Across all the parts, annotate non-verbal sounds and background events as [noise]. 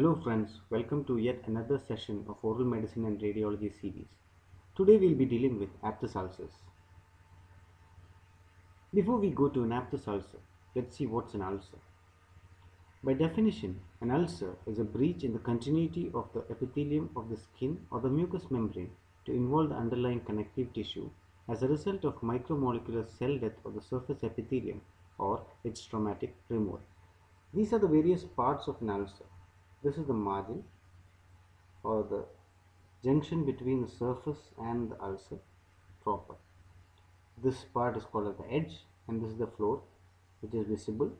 Hello friends, welcome to yet another session of Oral Medicine and Radiology series. Today we'll be dealing with aphthous ulcers. Before we go to an aphthous ulcer, let's see what's an ulcer. By definition, an ulcer is a breach in the continuity of the epithelium of the skin or the mucous membrane to involve the underlying connective tissue as a result of micromolecular cell death of the surface epithelium or its traumatic removal. These are the various parts of an ulcer. This is the margin or the junction between the surface and the ulcer proper. This part is called as the edge and this is the floor which is visible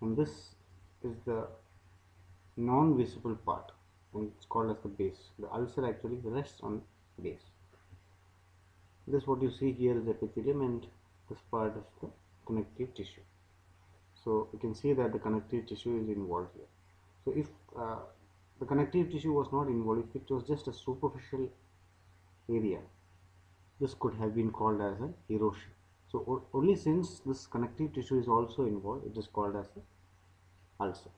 and this is the non-visible part and it's called as the base. The ulcer actually rests on base. This what you see here is epithelium and this part is the connective tissue. So you can see that the connective tissue is involved here. So if uh, the connective tissue was not involved, if it was just a superficial area, this could have been called as an erosion. So only since this connective tissue is also involved, it is called as an ulcer.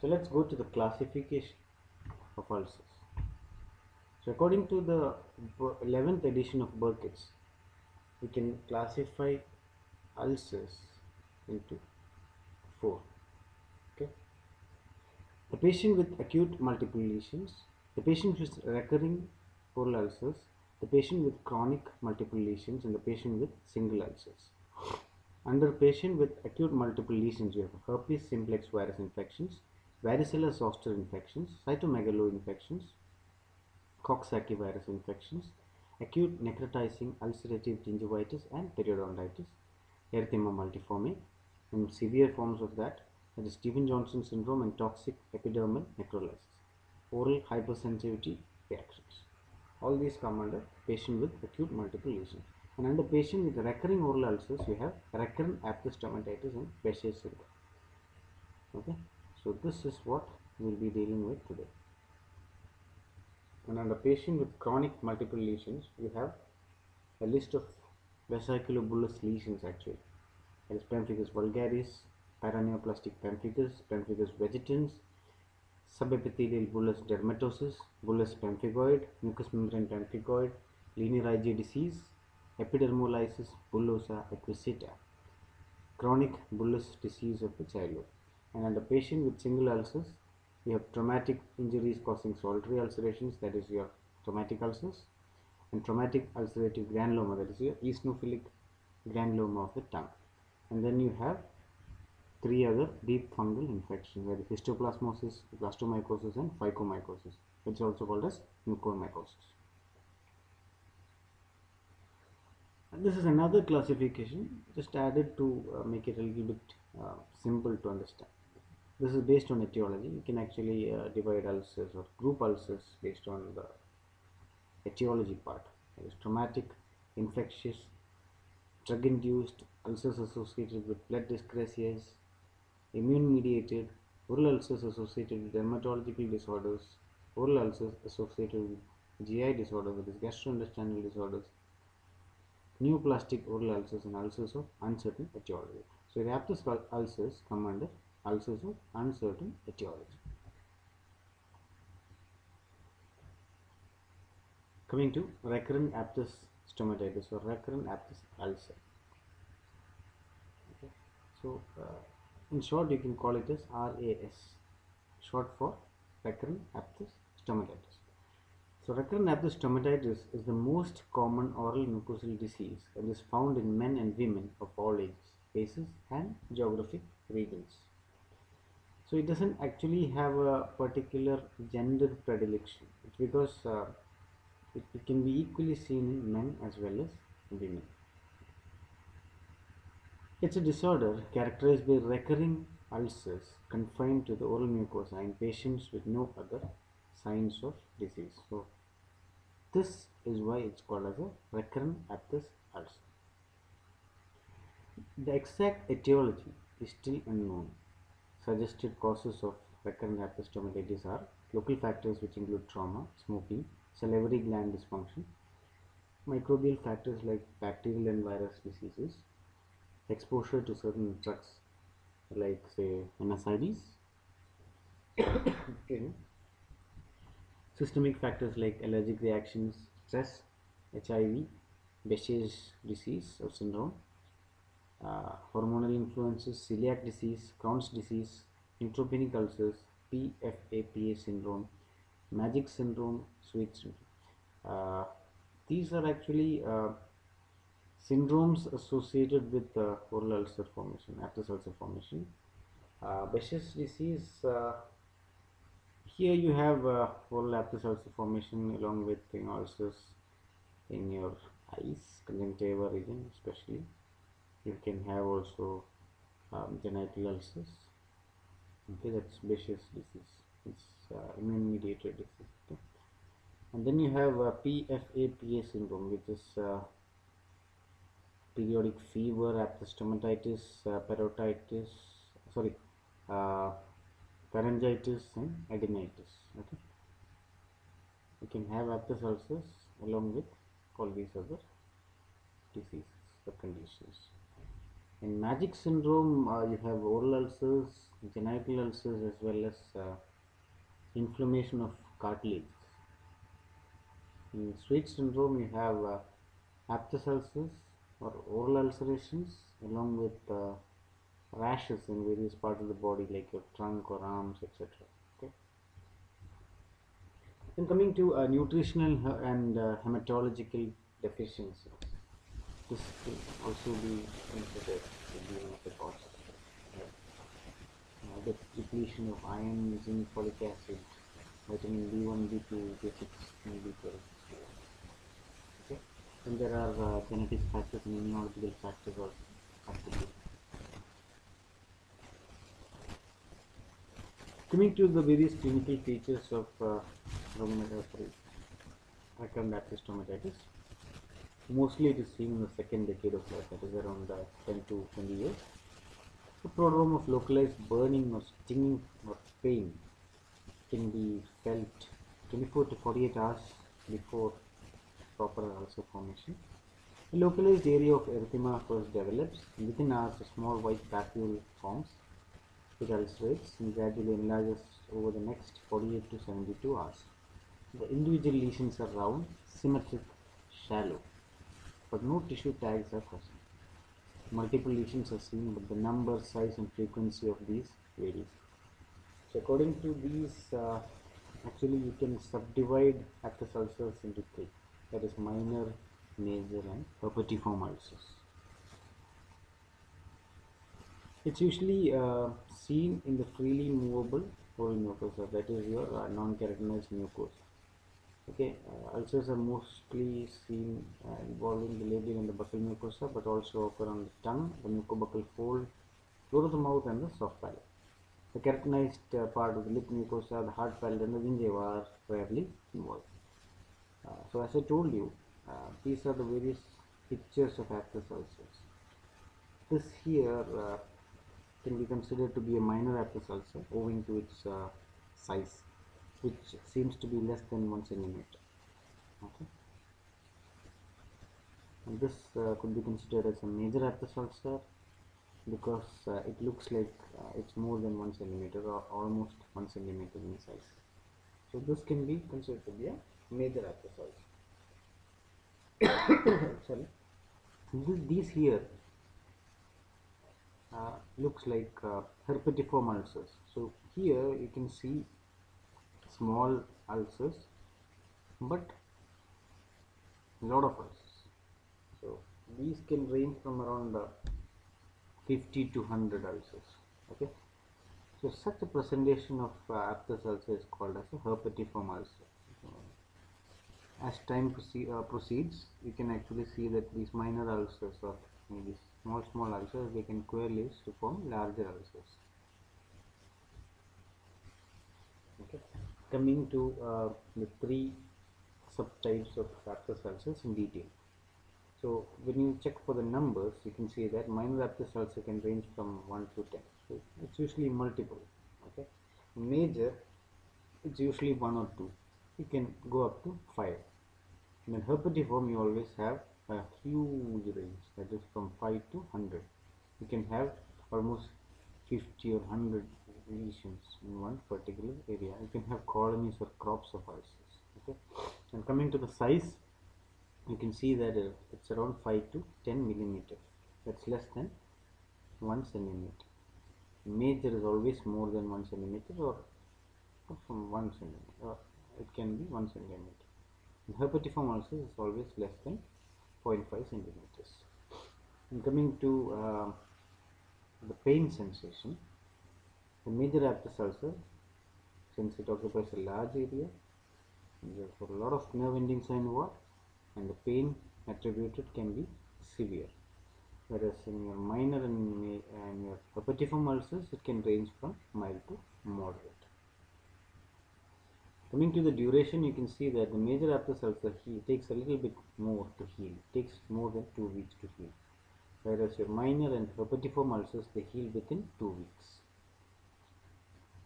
So let's go to the classification of ulcers. So according to the 11th edition of Burket's, we can classify ulcers into four. The patient with acute multiple lesions, the patient with recurring oral ulcers, the patient with chronic multiple lesions, and the patient with single ulcers. Under patient with acute multiple lesions, you have herpes simplex virus infections, varicella zoster infections, cytomegalo infections, Coxsackie virus infections, acute necrotizing ulcerative gingivitis and periodontitis, erythema multiforme, and severe forms of that, that is Stevens-Johnson syndrome and toxic epidermal necrolysis, oral hypersensitivity reactions. All these come under patient with acute multiple lesions. And under patient with recurring oral ulcers, you have recurrent aphthous stomatitis and Behçet's syndrome. Okay, so this is what we'll be dealing with today. And under patient with chronic multiple lesions, you have a list of vesiculobullous lesions actually. That is pemphigus vulgaris, paraneoplastic pemphigus, pemphigus vegetans, subepithelial bullous dermatosis, bullous pemphigoid, mucous membrane pemphigoid, linear IG disease, epidermolysis bullosa acquisita, chronic bullous disease of the childhood. And under patient with single ulcers, you have traumatic injuries causing solitary ulcerations, that is your traumatic ulcers, and traumatic ulcerative granuloma, that is your eosinophilic granuloma of the tongue. And then you have three other deep fungal infections, is histoplasmosis, blastomycosis, and phycomycosis, which is also called as mucormycosis. And this is another classification just added to uh, make it a little bit uh, simple to understand. This is based on etiology. You can actually uh, divide ulcers or group ulcers based on the etiology part. There is traumatic, infectious, drug-induced ulcers associated with blood dyscrasias, immune-mediated, oral ulcers associated with dermatological disorders, oral ulcers associated with GI disorders, that is gastrointestinal disorders, neoplastic oral ulcers and ulcers of uncertain etiology. So aphthous ulcers come under ulcers of uncertain etiology. Coming to recurrent aphthous stomatitis or recurrent aphthous ulcer. Okay. So uh, in short you can call it as RAS, short for recurrent aphthous stomatitis. So recurrent aphthous stomatitis is the most common oral mucosal disease and is found in men and women of all ages, races and geographic regions. So it doesn't actually have a particular gender predilection. It's because uh, it, it can be equally seen in men as well as women. It's a disorder characterized by recurring ulcers confined to the oral mucosa in patients with no other signs of disease. So this is why it's called as a recurrent aphthous ulcer. The exact etiology is still unknown. Suggested causes of recurrent aphthous stomatitis are local factors which include trauma, smoking, salivary gland dysfunction, microbial factors like bacterial and virus diseases, exposure to certain drugs like say NSAIDs, okay. Systemic factors like allergic reactions, stress, HIV, Behçet's disease or syndrome, uh, hormonal influences, celiac disease, Crohn's disease, neutropenic ulcers, PFAPA syndrome, Magic syndrome, Sweet syndrome. Uh, these are actually uh, syndromes associated with uh, oral ulcer formation, Aphthous ulcer formation. Uh, disease, uh, here you have uh, oral Aphthous ulcer formation along with you know, ulcers in your eyes, conjunctiva region especially. You can have also um, genital ulcers. Okay, that's Behçet's disease. It's uh, immune mediated disease. Okay? And then you have uh, PFAPA syndrome, which is uh, periodic fever, aphthostomatitis, uh, parotitis, sorry, uh, pharyngitis and adenitis. Okay, you can have aphthous ulcers along with all these other diseases or conditions. In Magic syndrome, uh, you have oral ulcers, genital ulcers, as well as uh, inflammation of cartilage. In Sweet syndrome, you have uh, aphthous ulcers or oral ulcerations along with uh, rashes in various parts of the body like your trunk or arms etc okay? Then coming to uh, nutritional and uh, hematological deficiencies this will also be considered to be one of the causes uh, the depletion of iron zinc folic acid vitamin b1 b2 b6 and b12 there are uh, genetic factors and immunological factors also Coming to the various clinical features of uh, recurrent stomatitis, mostly it is seen in the second decade of life, that is around uh, 10 to 20 years. The prodrome of localized burning or stinging or pain can be felt 24 to 48 hours before proper ulcer formation. A localized area of erythema first develops, within hours a small white papule forms it ulcerates and gradually enlarges over the next 48 to 72 hours. The individual lesions are round, symmetric, shallow, but no tissue tags are present. Multiple lesions are seen, but the number, size, and frequency of these varies. So, according to these, uh, actually, you can subdivide Aphthous ulcers into three that is, minor, major, and herpetiform ulcers. It's usually uh, seen in the freely movable oral mucosa, that is your uh, non-keratinized mucosa. Okay, uh, ulcers are mostly seen uh, involving the labial and the buccal mucosa, but also occur on the tongue, the mucobuccal fold, floor of the mouth, and the soft palate. The keratinized uh, part of the lip mucosa, the hard palate, and the gingiva are rarely involved. Uh, so, as I told you, uh, these are the various pictures of Aphthous ulcers. This here uh, can be considered to be a minor Aphthous ulcer owing to its size which seems to be less than 1 centimeter. Okay. And this uh, could be considered as a major Aptus ulcer because uh, it looks like uh, it's more than 1 centimeter or almost 1 centimeter in size. So this can be considered to be a major ulcer [coughs] sorry this, these here uh, looks like uh, herpetiform ulcers. So here you can see small ulcers but lot of ulcers. So these can range from around uh, 50 to 100 ulcers. Okay. So such a presentation of uh, ulcer is called as a herpetiform ulcer. As time uh, proceeds, you can actually see that these minor ulcers or maybe small small ulcers they can coalesce to form larger ulcers. Okay. Coming to uh, the three subtypes of Aphthous ulcers in detail. So when you check for the numbers you can see that minor Aphthous ulcer can range from 1 to 10 so it's usually multiple okay? Major it's usually 1 or 2 you can go up to 5 and then herpetiform you always have a huge range that is from 5 to 100 you can have almost 50 or 100 lesions in one particular area. You can have colonies or crops of ulcers. Okay, and coming to the size, you can see that uh, it's around 5 to 10 millimeter. That's less than 1 centimeter. Major is always more than 1 centimeter or from 1 centimeter, or it can be 1 centimeter. Herpetiform ulcers is always less than 0.5 centimeters. And coming to uh, the pain sensation, the major aphthous ulcer, since it occupies a large area, therefore a lot of nerve endings are involved, and the pain attributed can be severe. Whereas in your minor and, and your herpetiform ulcers, it can range from mild to moderate. Coming to the duration, you can see that the major aphthous ulcer he takes a little bit more to heal. It takes more than two weeks to heal. Whereas your minor and herpetiform ulcers, they heal within two weeks.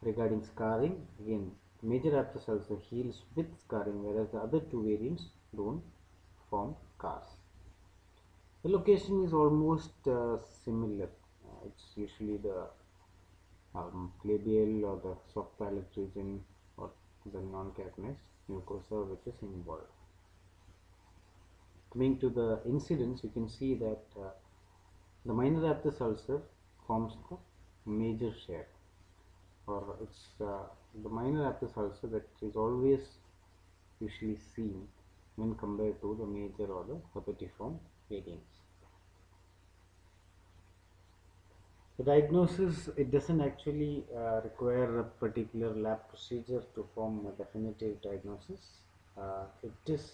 Regarding scarring, again, major aphthous ulcer heals with scarring, whereas the other two variants don't form scars. The location is almost uh, similar. Uh, it's usually the um, or the soft palate region the non-keratinized mucosa which is involved. Coming to the incidence, you can see that uh, the minor aphthous ulcer forms the major share or it's uh, the minor aphthous ulcer that is always usually seen when compared to the major or the herpetiform variants. Diagnosis, it doesn't actually uh, require a particular lab procedure to form a definitive diagnosis. Uh, it is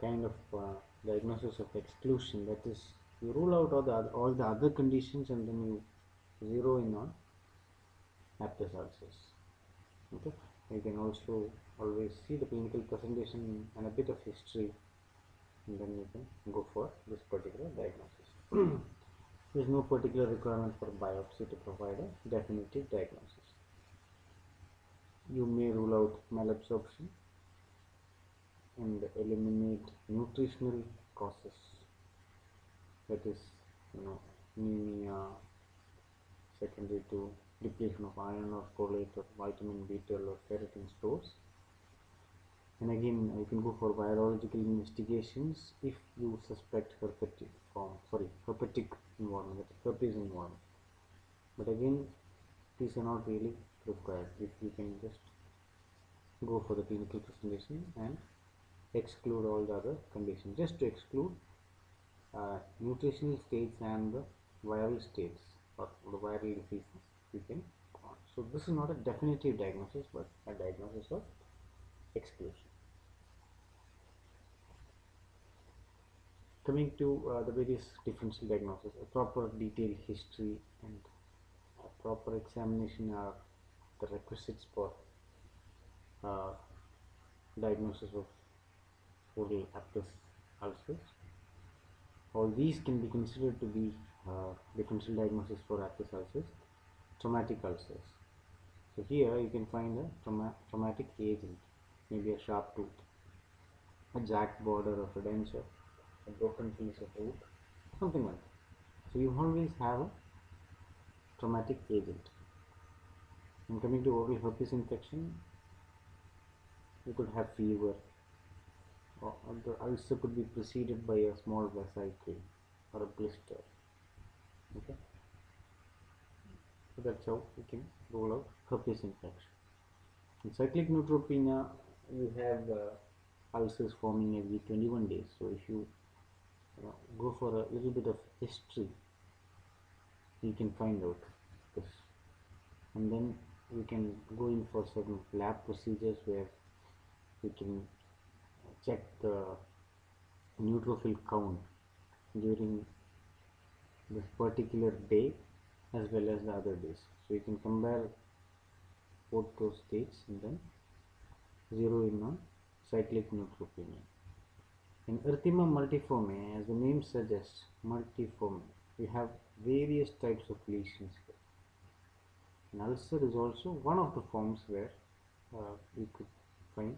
kind of uh, diagnosis of exclusion. That is, you rule out all the other, all the other conditions and then you zero in on aphthous ulcers. Okay, you can also always see the clinical presentation and a bit of history, and then you can go for this particular diagnosis. [clears throat] There is no particular requirement for biopsy to provide a definitive diagnosis. You may rule out malabsorption and eliminate nutritional causes that is you know anemia secondary to depletion of iron or folate or vitamin B12 or ferritin stores and again you can go for virological investigations if you suspect herpetiform sorry herpetic involvement herpes involvement but again these are not really required. If you can just go for the clinical presentation and exclude all the other conditions. Just to exclude uh, nutritional states and the viral states or the viral diseases you can so this is not a definitive diagnosis but a diagnosis of exclusion coming to uh, the various differential diagnosis a proper detailed history and a proper examination are the requisites for uh, diagnosis of oral aphthous ulcers. All these can be considered to be uh, differential diagnosis for aphthous ulcers, traumatic ulcers. So here you can find a trauma traumatic agent, maybe a sharp tooth, a jagged border of a denture, a broken piece of wood, something like that. So you always have a traumatic agent. And coming to oral herpes infection, you could have fever, or the ulcer could be preceded by a small vesicle or a blister. Okay, so that's how we can rule out herpes infection. In cyclic neutropenia, you have uh, ulcers forming every 21 days. So if you, you go for a little bit of history, you can find out this, and then we can go in for certain lab procedures where we can check the neutrophil count during this particular day as well as the other days. So you can compare both those dates and then zero in on cyclic neutropenia in erythema multiforme as the name suggests multiforme we have various types of lesions here. An ulcer is also one of the forms where uh, we could find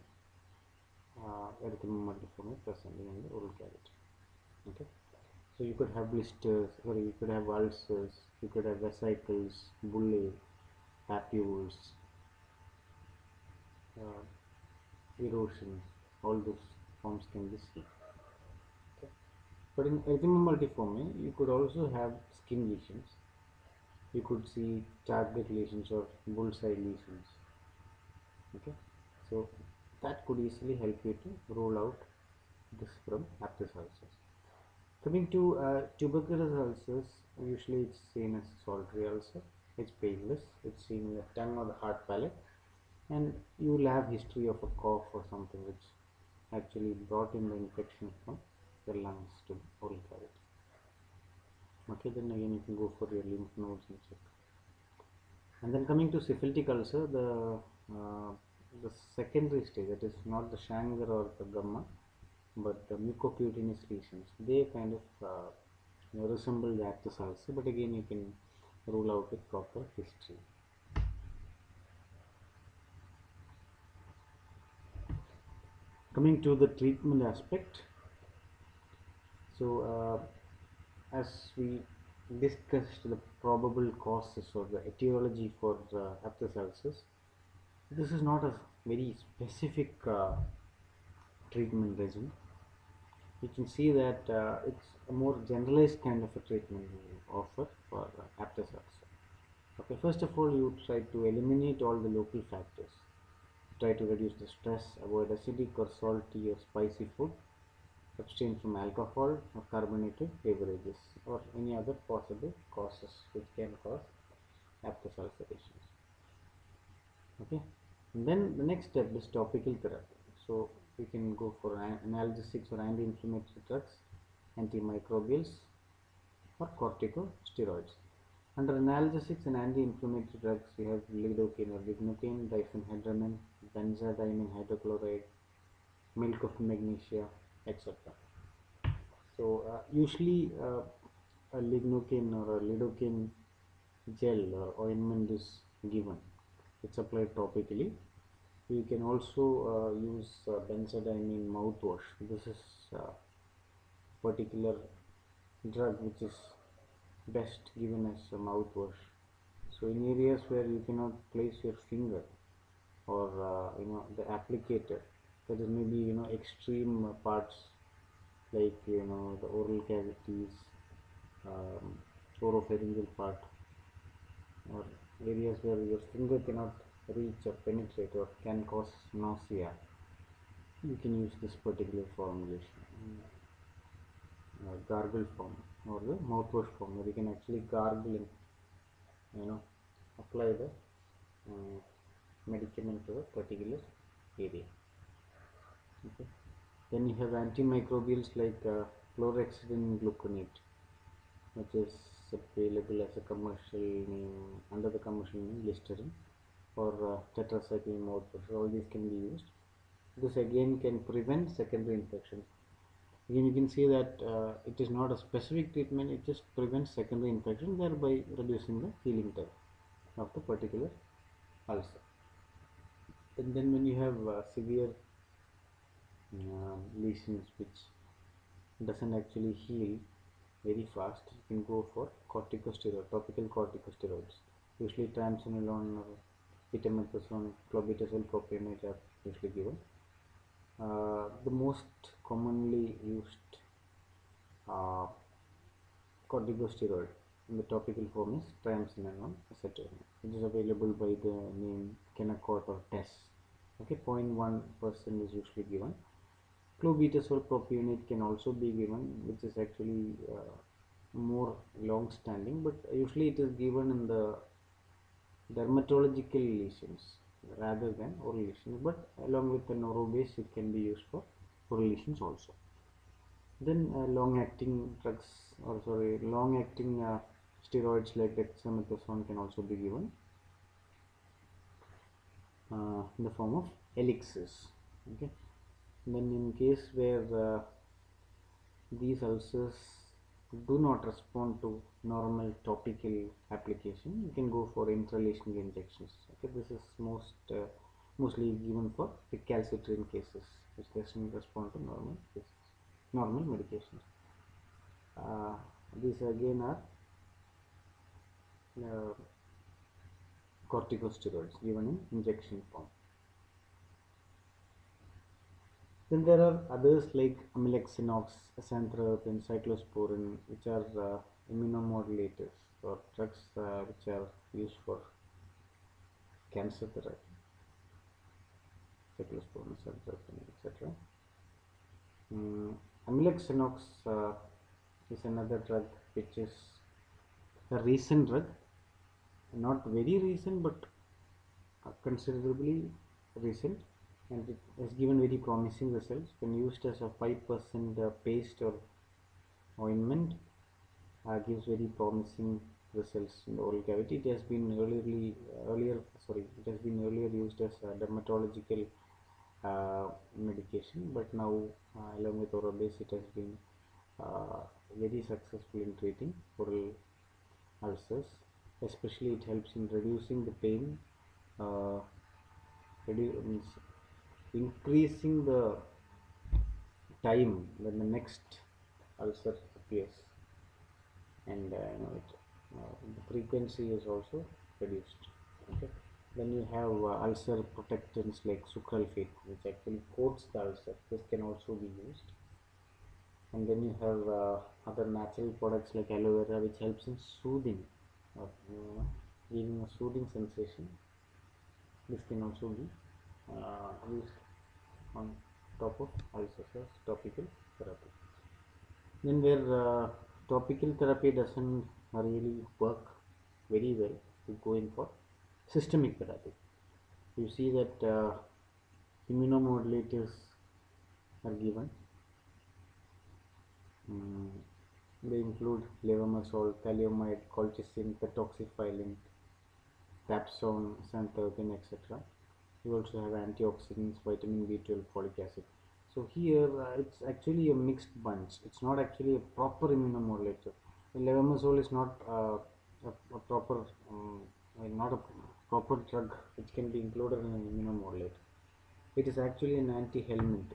uh, erythema multiforme present in the oral cavity. Okay? So you could have blisters or you could have ulcers you could have vesicles bullae papules, uh, erosions, all those forms can be seen. But in erythema multiforme, you could also have skin lesions. You could see target lesions or bullseye lesions. Okay, so that could easily help you to rule out this from Aphthous ulcers. Coming to uh, tuberculous ulcers, usually it's seen as solitary ulcer. It's painless. It's seen in the tongue or the hard palate, and you will have history of a cough or something which actually brought in the infection from the lungs to oral cavity. Okay, then again you can go for your lymph nodes and check. And then coming to syphilitic ulcer, the uh, the secondary stage, that is not the chancre or the gumma, but the mucocutaneous lesions, they kind of uh, resemble the Aphthous ulcer, but again you can rule out with proper history. Coming to the treatment aspect, so uh, as we discussed the probable causes or the etiology for ulcers, this is not a very specific uh, treatment regime. You can see that uh, it's a more generalized kind of a treatment offer for uh. Okay, first of all, you try to eliminate all the local factors. Try to reduce the stress, avoid acidic or salty or spicy food, abstain from alcohol or carbonated beverages or any other possible causes which can cause Aphthous. Okay, and then the next step is topical therapy. So we can go for analgesics or anti-inflammatory drugs, antimicrobials or corticosteroids. Under analgesics and anti-inflammatory drugs, we have lidocaine or lignocaine, diphenhydramine, benzydamine hydrochloride, milk of magnesia, etc. So uh, usually uh, a lignocaine or a lidocaine gel or ointment is given. It's applied topically. You can also uh, use benzydamine mouthwash. This is particular drug which is best given as a mouthwash. So in areas where you cannot place your finger or uh, you know the applicator, that is maybe you know extreme parts like you know the oral cavities, um, oropharyngeal part, or areas where your finger cannot reach or penetrate or can cause nausea. You can use this particular formulation, uh, gargle form or the mouthwash form where you can actually gargle and you know apply the uh, medicament to a particular area okay. Then you have antimicrobials like uh, chlorhexidine gluconate which is available as a commercial name under the commercial name listerine or uh, tetracycline mouthwash all these can be used. This again can prevent secondary infections again you can see that uh, it is not a specific treatment it just prevents secondary infection thereby reducing the healing time of the particular ulcer. And then when you have uh, severe uh, lesions which doesn't actually heal very fast you can go for corticosteroid topical corticosteroids. Usually triamcinolone or betamethasone clobetasol propionate are usually given. Uh, the most commonly used uh, corticosteroid in the topical form is triamcinolone acetonide which is available by the name Kenacort or TESS. Okay 0.1 percent is usually given clobetasol propionate can also be given which is actually uh, more long standing but usually it is given in the dermatological lesions rather than oral lesions but along with the Orabase it can be used for oral lesions also. Then uh, long acting drugs or sorry long acting uh, steroids like dexamethasone can also be given uh, in the form of elixirs okay then in case where uh, these ulcers do not respond to normal topical application you can go for intralesional injections okay this is most uh, mostly given for recalcitrant cases which doesn't respond to normal cases normal medications uh, these again are uh, corticosteroids given in injection form. Then there are others like amlexanox, azathioprine, cyclosporin, which are uh, immunomodulators or drugs uh, which are used for cancer therapy. Cyclosporin, etc. Um, amlexanox uh, is another drug which is a recent drug, not very recent but considerably recent and it has given very promising results. When used as a 5% uh, paste or ointment uh, gives very promising results in the oral cavity. It has been earlier earlier sorry it has been earlier used as a dermatological uh, medication but now uh, along with oral base it has been uh, very successful in treating oral ulcers. Especially it helps in reducing the pain uh, redu increasing the time when the next ulcer appears. And uh, you know it, uh, the frequency is also reduced. Okay? Then you have uh, ulcer protectants like sucralfate which actually coats the ulcer this can also be used. And then you have uh, other natural products like aloe vera which helps in soothing or uh, giving a soothing sensation. This can also be uh, used on top of ulcers topical therapy. Then where uh, topical therapy doesn't really work very well, we go in for systemic therapy. You see that uh, immunomodulators are given. Mm, they include levamisole, thalidomide, colchicine, pentoxifylline, dapsone, xanthopin, etc you also have antioxidants vitamin b12 folic acid. So here uh, it's actually a mixed bunch. It's not actually a proper immunomodulator. Levamisole is not uh, a, a, proper um, not a proper drug which can be included in an immunomodulator. It is actually an anti-helminth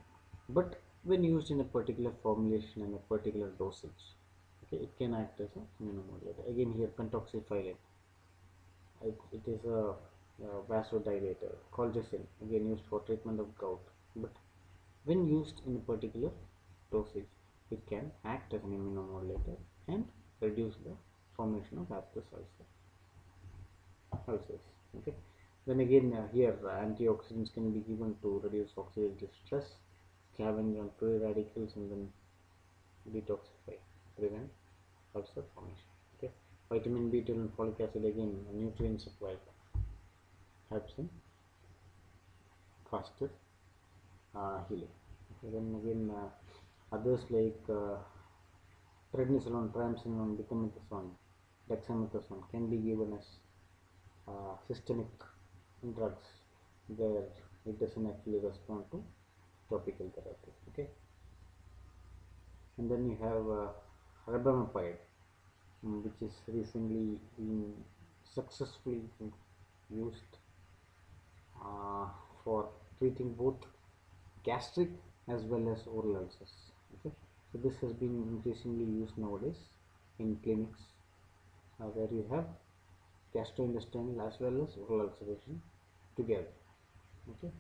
but when used in a particular formulation and a particular dosage okay it can act as an immunomodulator. Again here pentoxifylline it, it is a uh, vasodilator, colchicine, again used for treatment of gout. But when used in a particular dosage, it can act as an immunomodulator and reduce the formation of aphthous ulcer. ulcers. Okay. Then again uh, here uh, antioxidants can be given to reduce oxidative stress, scavenge on free radicals and then detoxify, prevent ulcer formation. Okay. Vitamin B12 and folic acid again nutrient supply helps in faster uh, healing. Okay, then again uh, others like uh, prednisolone, triamcinolone, beclomethasone, dexamethasone can be given as uh, systemic drugs where it doesn't actually respond to topical therapy. Okay, and then you have uh, rebamipide, um, which is recently been successfully used uh, for treating both gastric as well as oral ulcers okay? So this has been increasingly used nowadays in clinics uh, where you have gastrointestinal as well as oral ulceration together okay?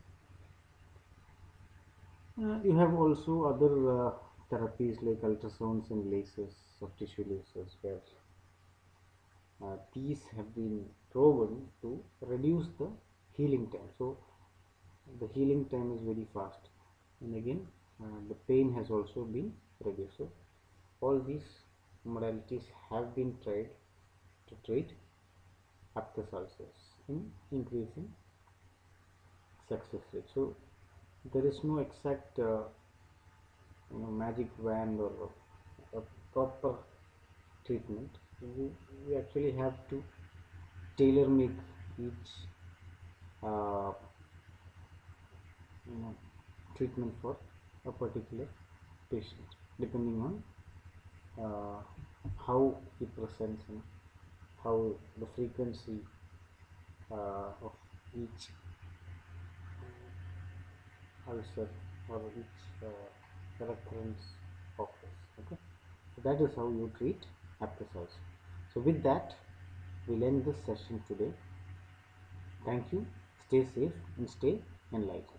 Uh, you have also other uh, therapies like ultrasounds and lasers of tissue lasers where uh, these have been proven to reduce the healing time. So the healing time is very fast. And again uh, the pain has also been reduced. So all these modalities have been tried to treat aphthous ulcers in increasing success rate. So there is no exact uh, you know magic wand or a proper treatment. We, we actually have to tailor make each uh, you know, treatment for a particular patient depending on uh, how he presents and how the frequency uh, of each ulcer or each uh, recurrence occurs okay? So that is how you treat aphthous ulcer so with that we'll end this session today. Thank you. Stay safe and stay enlightened.